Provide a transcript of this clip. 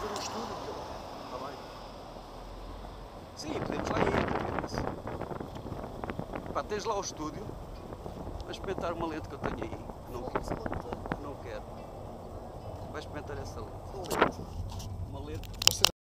fazer um estúdio. Está bem. Sim, podemos lá ir, ver isso. Pá, tens lá o estúdio. Vais experimentar uma lente que eu tenho aí. Que não, não que não quero. Vais experimentar essa lente. Lente.